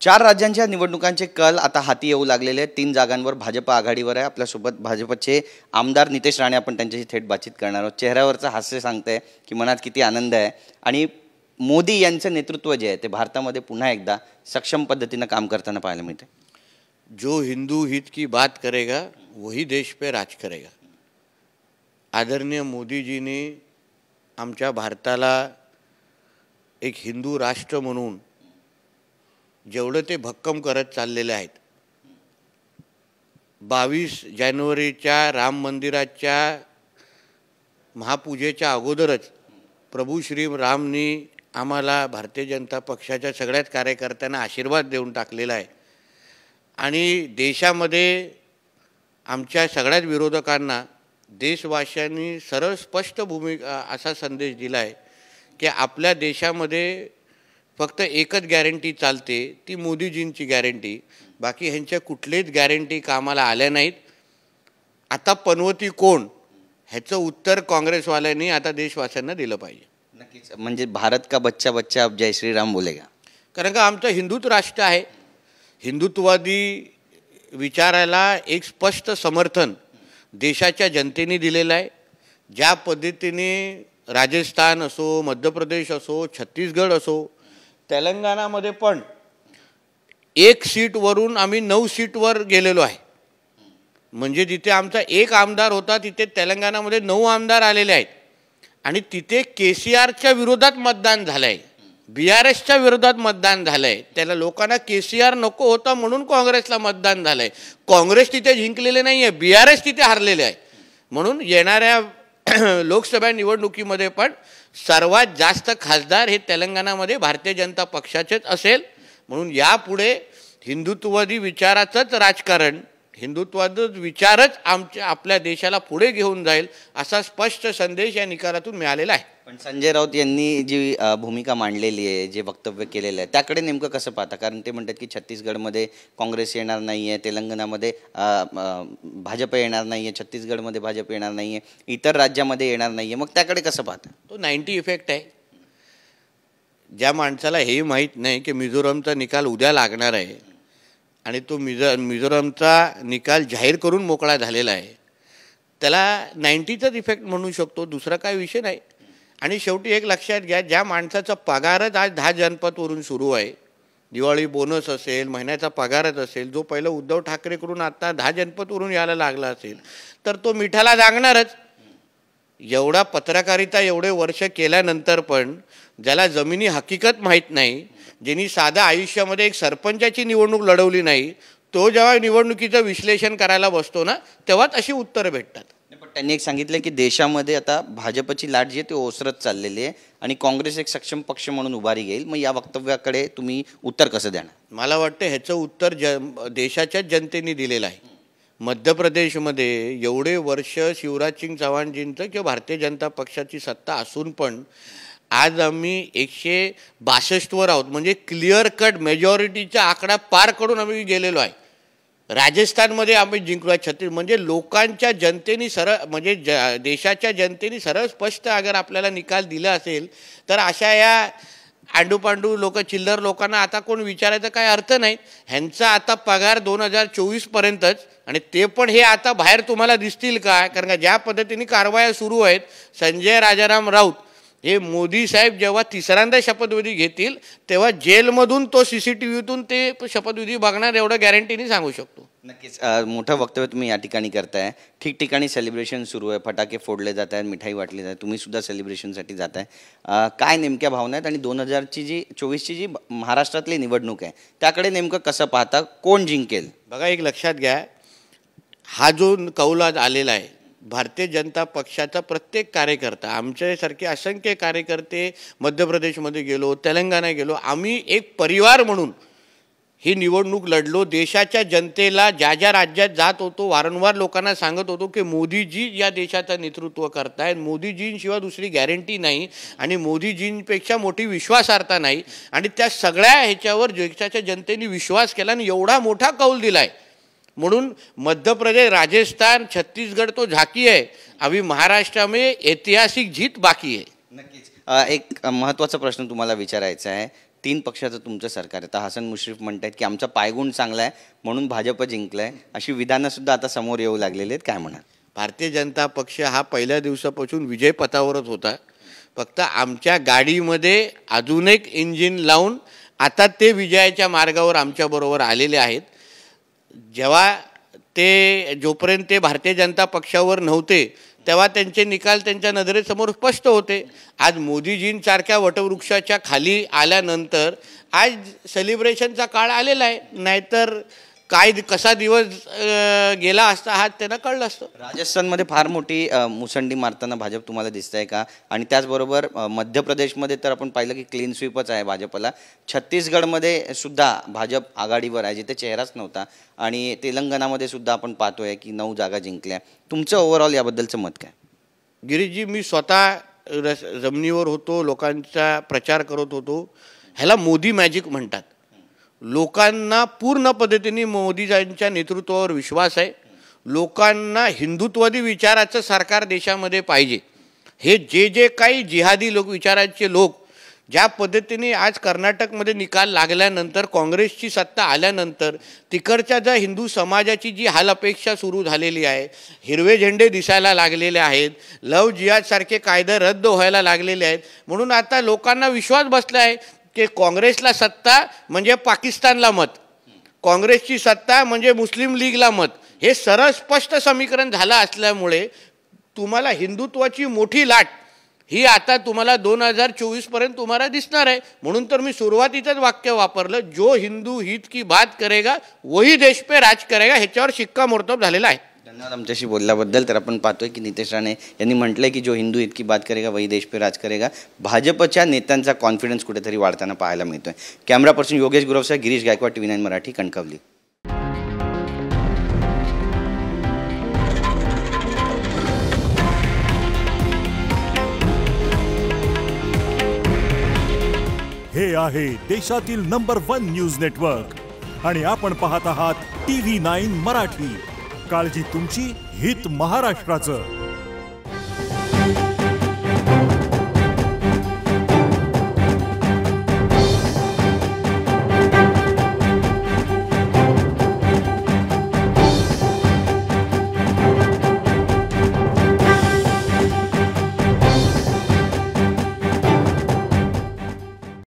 चार राज्यांच्या निवडणुकांचे कल आता हाती येऊ लागलेले आहेत. तीन जागांवर भाजप आघाडीवर आहे. आपल्यासोबत भाजपचे आमदार नितेश राणे आपण त्यांच्याशी थेट बातचीत करणार आहोत. चेहऱ्यावरचं हास्य सांगतंय की मनात किती आनंद आहे. आणि मोदी यांचं नेतृत्व जे आहे ते भारतामध्ये पुन्हा एकदा सक्षम पद्धतीनं काम करताना पाहायला मिळते जो हिंदू हित की बात करेगा वही देश पे राज करेगा. आदरणीय मोदीजीने आमच्या भारताला एक हिंदू राष्ट्र म्हणून जेवढं ते भक्कम करत चाललेले आहेत. बावीस जानेवारीच्या राम मंदिराच्या महापूजेच्या अगोदरच प्रभू श्री रामनी आम्हाला भारतीय जनता पक्षाच्या सगळ्याच कार्यकर्त्यांना आशीर्वाद देऊन टाकलेला आहे. आणि देशामध्ये आमच्या सगळ्याच विरोधकांना देशवासियांनी सरळ स्पष्ट भूमिका असा संदेश दिला आहे की आपल्या देशामध्ये फक्त एकच गॅरंटी चालते ती मोदीजींची गॅरंटी बाकी ह्यांच्या कुठलीच गॅरंटी कामाला आल्या नाहीत. आता पनवती कोण? ह्याचं उत्तर काँग्रेसवाल्यांनी आता देशवासियांना दिलं पाहिजे. नक्कीच. म्हणजे भारत का बच्चा बच्चा? अब जय श्रीराम बोलेगा कारण का आमचं हिंदुत्व राष्ट्र आहे. हिंदुत्ववादी विचाराला एक स्पष्ट समर्थन देशाच्या जनतेने दिलेलं आहे. ज्या पद्धतीने राजस्थान असो मध्य प्रदेश असो छत्तीसगड असो तेलंगणामध्ये पण एक सीटवरून आम्ही नऊ सीटवर गेलेलो आहे. म्हणजे जिथे आमचा एक आमदार होता तिथे तेलंगणामध्ये नऊ आमदार आलेले आहेत. आणि तिथे के सी आरच्या विरोधात मतदान झालं आहे बी आर एसच्या विरोधात मतदान झालं आहे त्याला लोकांना के सी आर नको होता म्हणून काँग्रेसला मतदान झालं आहे काँग्रेस तिथे जिंकलेले नाही आहे बी आर एस तिथे हरलेले आहे. म्हणून येणाऱ्या लोकसभा निवडणुकीमध्ये पण सर्वात जास्त खासदार हे तेलंगणामध्ये भारतीय जनता पक्षाचेच असेल. म्हणून यापुढे हिंदुत्ववादी विचाराचंच राजकारण हिंदुत्वाचा विचारच आमच्या आपल्या देशाला पुढे घेऊन जाईल असा स्पष्ट संदेश या निकालातून मिळालेला आहे. पण संजय राऊत यांनी जी भूमिका मांडलेली आहे जे वक्तव्य केलेलं आहे त्याकडे नेमकं कसं पाहता? कारण ते म्हणतात की छत्तीसगडमध्ये काँग्रेस येणार नाही आहे तेलंगणामध्ये भाजप येणार नाही आहे छत्तीसगडमध्ये भाजप येणार नाही आहे इतर राज्यामध्ये येणार नाही आहे मग त्याकडे कसं पाहता? तो नाईन्टी इफेक्ट आहे. ज्या माणसाला हे माहीत नाही की मिझोरमचा निकाल उद्या लागणार आहे आणि तो मिझो मिझोरमचा निकाल जाहीर करून मोकळा झालेला आहे. त्याला नाईन्टीचाच इफेक्ट म्हणू शकतो दुसरा काय विषय नाही. आणि शेवटी एक लक्षात घ्या ज्या माणसाचा पगारच आज दहा जनपदवरून सुरू आहे दिवाळी बोनस असेल महिन्याचा पगारच असेल जो पहिलं उद्धव ठाकरेकडून आता दहा जनपदवरून यायला लागला असेल तर तो मिठाला जागणारच एवढा पत्रकारिता एवढे वर्ष केल्यानंतर पण ज्याला जमिनी हकीकत माहीत नाही ज्यांनी साधा आयुष्यामध्ये एक सरपंचाची निवडणूक लढवली नाही तो जेव्हा निवडणुकीचं विश्लेषण करायला बसतो ना तेव्हाच अशी उत्तरं भेटतात. पण त्यांनी एक सांगितलं की देशामध्ये आता भाजपची लाट जी आहे ती ओसरत चाललेली आहे आणि काँग्रेस एक सक्षम पक्ष म्हणून उभारी घेईल मग या वक्तव्याकडे तुम्ही उत्तर कसं देणार? मला वाटतं ह्याचं उत्तर ज देशाच्याच जनतेने दिलेलं आहे. मध्य प्रदेशमध्ये एवढे वर्ष शिवराज सिंग चव्हाणजींचं किंवा भारतीय जनता पक्षाची सत्ता असून पण आज आम्ही एकशे बासष्टवर आहोत. म्हणजे क्लिअर कट मेजॉरिटीचा आकडा पार करून आम्ही गेलेलो आहे. राजस्थानमध्ये आम्ही जिंकलो आहे. छत्तीस म्हणजे लोकांच्या जनतेने सरळ म्हणजे ज देशाच्या जनतेने सरळ स्पष्ट अगर आपल्याला निकाल दिला असेल तर अशा या आंडूपांडू लोक चिल्लर लोकांना आता कोण विचारायचा काय अर्थ नाही. ह्यांचा आता पगार दोन हजार चोवीसपर्यंतच आणि ते पण हे आता बाहेर तुम्हाला दिसतील का? कारण का ज्या पद्धतीने कारवाया सुरू आहेत संजय राजाराम राऊत हे मोदी साहेब जेव्हा तिसऱ्यांदा शपथविधी घेतील तेव्हा जेलमधून तो सी सी टी व्हीतून ते शपथविधी बघणार एवढं गॅरंटीने सांगू शकतो. नक्कीच. अ, मोठं वक्तव्य तुम्ही या ठिकाणी करताय. ठिकठिकाणी सेलिब्रेशन सुरू आहे. फटाके फोडले जात आहेत मिठाई वाटली जाते. तुम्ही सुद्धा सेलिब्रेशनसाठी जात आहे. काय नेमक्या भावना आहेत? आणि दोन हजारची जी चोवीसची जी महाराष्ट्रातली निवडणूक आहे त्याकडे नेमकं कसं पाहता? कोण जिंकेल? बघा एक लक्षात घ्या. हा जो कौल आज आलेला आहे भारतीय जनता पक्षाचा प्रत्येक कार्यकर्ता आमच्यासारखे असंख्य कार्यकर्ते मध्य प्रदेशमध्ये गेलो तेलंगणा गेलो आम्ही एक परिवार म्हणून ही निवडणूक लढलो. देशाच्या जनतेला ज्या ज्या राज्यात जात होतो वारंवार लोकांना सांगत होतो की मोदीजी या देशाचं नेतृत्व करतायत. मोदीजींशिवाय दुसरी गॅरंटी नाही आणि मोदीजींपेक्षा मोठी विश्वासार्हता नाही. आणि त्या सगळ्या ह्याच्यावर देशाच्या जनतेने विश्वास केला आणि एवढा मोठा कौल दिला आहे म्हणून मध्य प्रदेश राजस्थान छत्तीसगड तो झाकी आहे. अभी महाराष्ट्र में ऐतिहासिक जीत बाकी आहे. नक्कीच. एक महत्त्वाचा प्रश्न तुम्हाला विचारायचा आहे. तीन पक्षाचं तुमचं सरकार आहे. आता हसन मुश्रीफ म्हणत आहेत की आमचा पायगुण चांगला आहे म्हणून भाजप आहे अशी विधानंसुद्धा आता समोर येऊ लागलेली आहेत. काय म्हणाल? भारतीय जनता पक्ष हा पहिल्या दिवसापासून विजय पथावरच होता. फक्त आमच्या गाडीमध्ये अजून एक इंजिन लावून आता ते विजयाच्या मार्गावर आमच्याबरोबर आलेले आहेत. जेव्हा ते जोपर्यंत ते भारतीय जनता पक्षावर नव्हते तेव्हा त्यांचे निकाल त्यांच्या नजरेसमोर स्पष्ट होते. आज मोदीजींसारख्या वटवृक्षाच्या खाली आल्यानंतर आज सेलिब्रेशनचा काळ आलेला आहे. नाहीतर काय कसा दिवस गेला असता हा त्यांना कळलं असतं. राजस्थानमध्ये फार मोठी मुसंडी मारताना भाजप तुम्हाला दिसत आहे का? आणि त्याचबरोबर मध्य प्रदेशमध्ये तर आपण पाहिलं की क्लीन स्वीपच आहे भाजपला. छत्तीसगडमध्ये सुद्धा भाजप आघाडीवर आहे जिथे चेहराच नव्हता. आणि तेलंगणामध्ये सुद्धा आपण पाहतोय की नऊ जागा जिंकल्या. तुमचं ओव्हरऑल याबद्दलचं मत काय? गिरीशजी मी स्वतः रस जमिनीवर होतो लोकांचा प्रचार करत होतो. ह्याला मोदी मॅजिक म्हणतात. लोकांना पूर्ण पद्धतीने मोदीजींच्या नेतृत्वावर विश्वास आहे. लोकांना हिंदुत्ववादी विचाराचं सरकार देशामध्ये पाहिजे. हे जे जे काही जिहादी लोक विचाराचे लोक ज्या पद्धतीने आज कर्नाटकमध्ये निकाल लागल्यानंतर काँग्रेसची सत्ता आल्यानंतर तिकडच्या ज्या हिंदू समाजाची जी हालअपेक्षा सुरू झालेली आहे हिरवे झेंडे दिसायला लागलेले आहेत लव जिहादसारखे कायदे रद्द व्हायला लागलेले आहेत म्हणून आता लोकांना विश्वास बसला आहे की काँग्रेसला सत्ता म्हणजे पाकिस्तानला मत. काँग्रेसची सत्ता म्हणजे मुस्लिम लीगला मत. हे सरळ स्पष्ट समीकरण झालं असल्यामुळे तुम्हाला हिंदुत्वाची मोठी लाट ही आता तुम्हाला दोन हजार चोवीसपर्यंत तुम्हाला दिसणार आहे. म्हणून तर मी सुरुवातीचंच वाक्य वापरलं जो हिंदू हित की बात करेगा वही देश पे राज करेगा ह्याच्यावर शिक्कामोर्तब झालेला आहे. धन्यवाद आमच्याशी बोलल्याबद्दल. तर आपण पाहतोय की नितेश राणे यांनी म्हटलंय की जो हिंदू इतकी बात करेगा वही देश पे राज करेगा. भाजपच्या नेत्यांचा कॉन्फिडन्स कुठेतरी वाढताना पाहायला मिळतोय. Camera person Yogesh गुरवसा Girish Gaikwad T V nine Marathi Kankavli. हे आहे देशातील नंबर वन न्यूज नेटवर्क आणि आपण पाहत आहात टी व्ही नाईन मराठी. काळजी तुमची हित महाराष्ट्राचं.